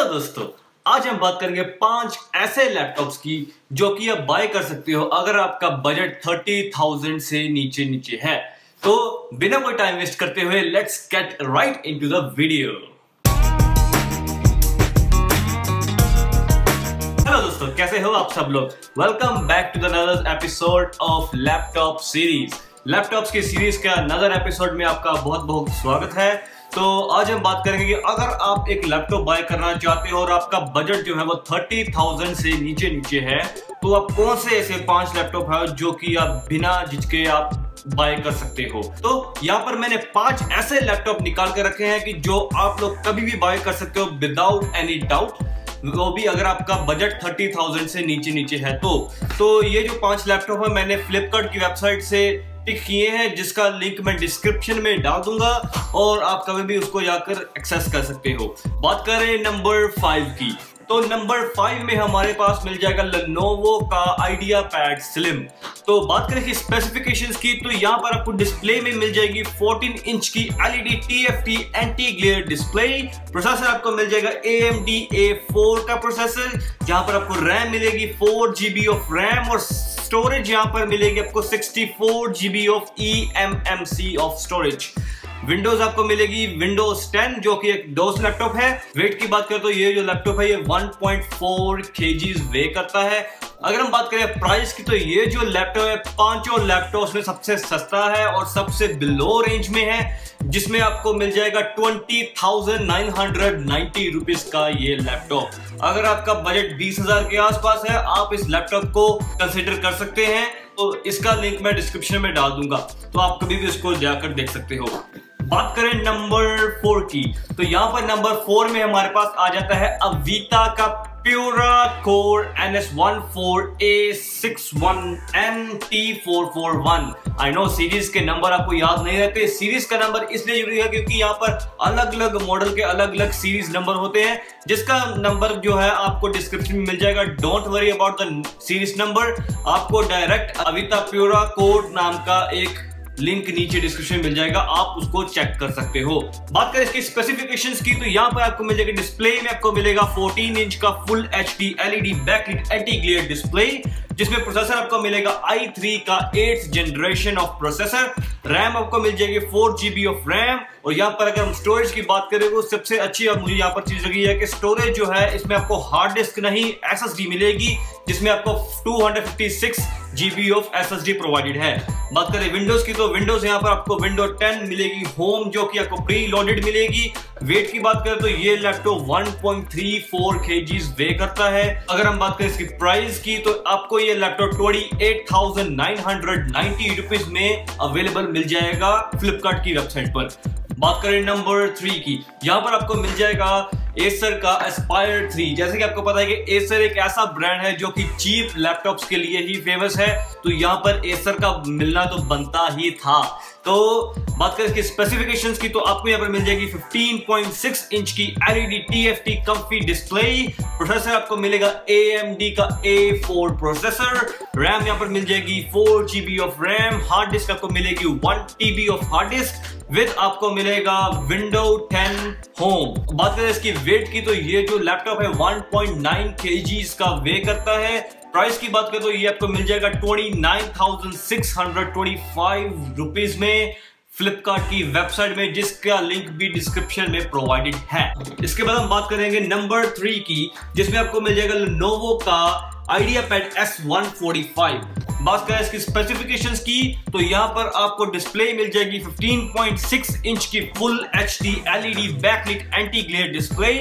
Hello दोस्तों, आज हम बात करेंगे पाँच ऐसे लैपटॉप्स की जो कि आप बाय कर सकते हो अगर आपका बजट थर्टी थाउज़ेंड से नीचे नीचे है। तो बिना कोई टाइम वेस्ट करते हुए let's get right into the video hello दोस्तों, कैसे हो आप सब लोग? Welcome back to the episode of laptop series laptops की सीरीज़ का नज़र एपिसोड में आपका बहुत बहुत स्वागत है। तो आज हम बात करेंगे कि अगर आप एक लैपटॉप बाय करना चाहते हो और आपका बजट जो है वो थर्टी थाउज़ेंड से नीचे नीचे है तो आप कौन से ऐसे पाँच लैपटॉप है जो कि आप बिना झिझके आप बाय कर सकते हो? तो यहाँ पर मैंने पाँच ऐसे लैपटॉप निकाल के रखे हैं कि जो आप लोग कभी भी बाय कर सकते हो विदाउट एनी डाउट वो भी अगर आपका बजट थर्टी थाउज़ेंड से नीचे नीचे है तो। तो ये जो पाँच लैपटॉप है, मैंने फ्लिपकार्ट की वेबसाइट से पिक किए हैं, जिसका लिंक मैं डिस्क्रिप्शन में डाल दूँगा और आप कभी भी उसको जाकर एक्सेस कर सकते हो। बात करें नंबर फाइव की। तो नंबर फाइव में हमारे पास मिल जाएगा लेनोवो का आइडिया पैड स्लिम तो बात करें कि स्पेसिफिकेशंस की तो यहाँ पर आपको डिस्प्ले में मिल जाएगी 14 इंच की LED TFT anti glare display processor आपको मिल जाएगा AMD A4 का प्रोसेसर जहाँ पर आपको रैम मिलेगी 4 जीबी ऑफ़ रैम और स्टोरेज यहाँ पर मिलेगी आपको 64 GB of eMMC of storage Windows आपको मिलेगी विंडोज़ 10 जो कि एक डोस लैपटॉप है. वेट की बात करें तो ये जो लैपटॉप है, ये 1.4 पॉइंट वे करता है. अगर हम बात करें प्राइस की तो ये जो लैपटॉप है, पाँचों लैपटॉप में सबसे सस्ता है और सबसे बिलो रेंज में है, जिसमें आपको मिल जाएगा twenty thousand nine hundred ninety rupees का ये लैपटॉप अगर आपका बजट बीस हज़ार के आसपास है, आप इस लैपटॉप को कंसिडर कर सकते हैं। तो इसका लिंक मैं डिस्क्रिप्शन में डाल दूँगा। तो आप कभी भी इसको जाकर देख सकते हो। बात करें नंबर फोर की तो यहाँ पर नंबर फोर में हमारे पास आ जाता है अवीता का four four one I know series के नंबर आपको याद नहीं रहते सीरीज़ का नंबर इसलिए ज़रूरी है क्योंकि यहाँ पर अलग अलग मॉडल के अलग अलग सीरीज़ नंबर होते हैं, जिसका नंबर जो है आपको डिस्क्रिप्शन में मिल जाएगा। Don't worry about the series number आपको डायरेक्ट अविता प्यूरा कोड नाम का एक लिंक नीचे डिस्क्रिप्शन में मिल जाएगा, आप उसको चेक कर सकते हो। बात करें इसकी स्पेसिफिकेशंस की तो यहाँ पर आपको मिल जाएगा डिस्प्ले में आपको मिलेगा 14 इंच का full H D LED backlit anti glare display जिसमें प्रोसेसर आपको मिलेगा i3 का eight generation of processor RAM आपको मिल जाएगी फोर जीबी ऑफ़ रैम और यहाँ पर अगर हम स्टोरेज की बात करें तो सबसे अच्छी मुझे यहाँ पर चीज़ लगी है कि स्टोरेज जो है, इसमें आपको हार्ड डिस्क नहीं एसएसडी मिलेगी, जिसमें आपको 256 जीबी ऑफ़ एस प्रोवाइडेड है। बात करें विंडोज़ की तो विंडोज़ यहाँ पर आपको विंडो 10 मिलेगी होम जो कि आपको प्री लोडेड मिलेगी। वेट की बात करें तो ये लैपटॉप 1.34 केजीज वे करता है। अगर हम बात करें इसकी प्राइस की तो आपको ये laptop twenty eight thousand nine hundred ninety rupees में अवेलेबल मिल जाएगा फ्लिपकार्ट की वेबसाइट पर। बात करें नंबर थ्री की, यहाँ पर आपको मिल जाएगा एसर का एस्पायर थ्री जैसे कि आपको पता है कि एसर एक ऐसा ब्रांड है जो कि चीप लैपटॉप्स के लिए ही फ़ेमस है। तो यहाँ पर एसर का मिलना तो बनता ही था। तो बात करें इसकी स्पेसिफिकेशंस की तो आपको यहाँ पर मिल जाएगी 15.6 इंच की LED TFT comfy display processor आपको मिलेगा AMD का A4 प्रोसेसर रैम यहाँ पर मिल जाएगी 4 GB of RAM hard disk आपको मिलेगी 1 TB of hard disk with आपको मिलेगा विंडो 10 होम बात करें इसकी वेट की तो ये जो लैपटॉप है 1.9 केजीज का वे करता है। प्राइस की बात करें तो ये आपको मिल जाएगा twenty nine thousand six hundred twenty five rupees में फ्लिपकार्ट की वेबसाइट में, जिसका लिंक भी डिस्क्रिप्शन में प्रोवाइडेड है। इसके बाद हम बात करेंगे नंबर थ्री की, जिसमें आपको मिल जाएगा लोनोवो का आइडिया पैड एस बात करें इसकी स्पेसिफिकेशंस की तो यहाँ पर आपको डिस्प्ले मिल जाएगी 15.6 इंच की full H D LED backlit anti glare display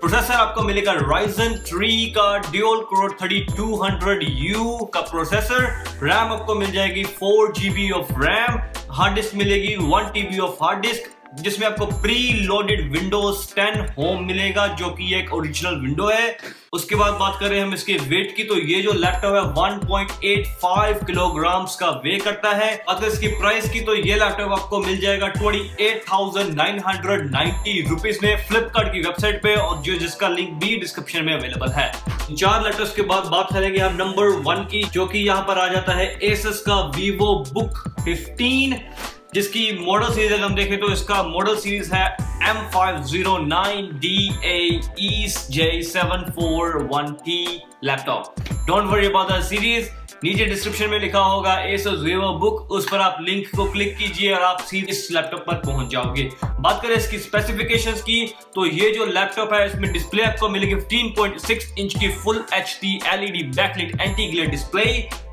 processor आपको मिलेगा Ryzen 3 का ड्यूल कोर 3200U का प्रोसेसर रैम आपको मिल जाएगी 4 GB of RAM hard disk मिलेगी 1 TB ऑफ़ हार्ड डिस्क जिसमें आपको प्री लोडेड विंडोज़ 10 होम मिलेगा, जो कि एक ओरिजिनल विंडो है। उसके बाद बात करें हम इसके वेट की तो ये जो लैपटॉप है 1.85 किलोग्राम का वे करता है। अगर इसकी प्राइस की तो ये लैपटॉप आपको मिल जाएगा twenty eight nine hundred ninety rupees में फ्लिपकार्ट की वेबसाइट पे, और जो जिसका लिंक भी डिस्क्रिप्शन में अवेलेबल है। चार लेटर्स के बाद बात करेंगे हम नंबर वन की, जो कि यहाँ पर आ जाता है एसएस का वीवो बुक 15 जिसकी मॉडल सीरीज़ अगर हम देखें तो इसका मॉडल सीरीज़ है M five zero nine D S J seven four one T laptop don't worry about the series नीचे डिस्क्रिप्शन में लिखा होगा एसोस वीवो बुक उस पर आप लिंक को क्लिक कीजिए और आप सीधे इस लैपटॉप पर पहुँच जाओगे। बात करें इसकी स्पेसिफिकेशंस की तो ये जो लैपटॉप है, इसमें डिस्प्ले आपको मिलेगी 15.6 इंच की full H D LED backlit anti glare display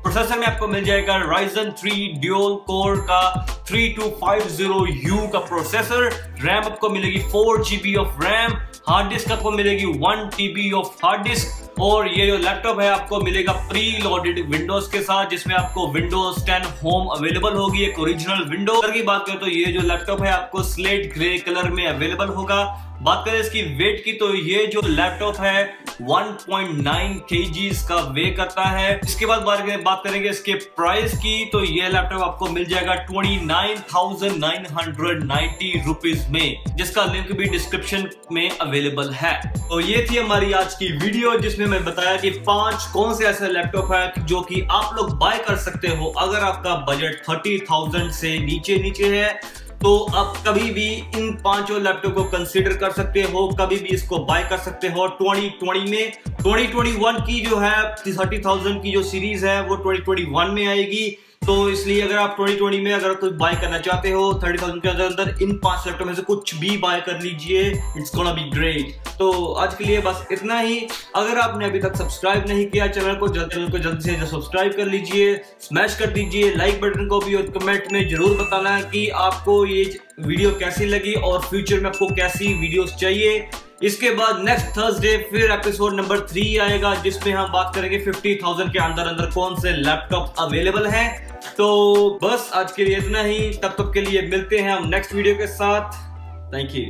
processor में आपको मिल जाएगा Ryzen 3 ड्यूल कोर का 3250U का प्रोसेसर रैम आपको मिलेगी 4 GB of RAM hard disk आपको मिलेगी 1 TB ऑफ़ हार्ड डिस्क और ये जो लैपटॉप है, आपको मिलेगा प्री लोडेड विंडोज़ के साथ, जिसमें आपको विंडोज़ 10 होम अवेलेबल होगी, एक ओरिजिनल विंडो अगर की बात करें तो ये जो लैपटॉप है, आपको स्लेट ग्रे कलर में अवेलेबल होगा. बात करें इसकी वेट की तो ये जो लैपटॉप है 1.9 kgs का वे करता है। इसके बाद बात करेंगे इसके प्राइस की। तो ये लैपटॉप आपको मिल जाएगा 29,990 रुपीस में जिसका लिंक भी डिस्क्रिप्शन में अवेलेबल है। तो ये थी हमारी आज की वीडियो जिसमें मैं बताया कि पाँच कौन से ऐसे लैपटॉप है जो कि आप लोग बाय कर सकते हो अगर आपका बजट थर्टी से नीचे नीचे है। तो आप कभी भी इन पाँचों लैपटॉप को कंसीडर कर सकते हो कभी भी इसको बाय कर सकते हो। 2020 में 2021 की जो है 30,000 की जो सीरीज़ है वो 2021 में आएगी। तो इसलिए अगर आप 2020 में अगर कुछ बाय करना चाहते हो थर्टी थाउज़ेंड के अंदर अंदर इन पाँच लैपटॉप में से कुछ भी बाय कर लीजिए इट्स गोना बी ग्रेट तो आज के लिए बस इतना ही। अगर आपने अभी तक सब्सक्राइब नहीं किया चैनल को, जल्द चैनल को जल्दी से जल्द सब्सक्राइब कर लीजिए स्मैश कर दीजिए लाइक बटन को भी और कमेंट में ज़रूर बताना कि आपको ये वीडियो कैसी लगी और फ्यूचर में आपको कैसी वीडियोस चाहिए। इसके बाद नेक्स्ट थर्सडे फिर एपिसोड नंबर थ्री आएगा, जिसमें हम बात करेंगे फिफ्टी थाउज़ेंड के अंदर अंदर कौन से लैपटॉप अवेलेबल हैं। तो बस आज के लिए इतना ही। तब तक के लिए मिलते हैं हम नेक्स्ट वीडियो के साथ। Thank you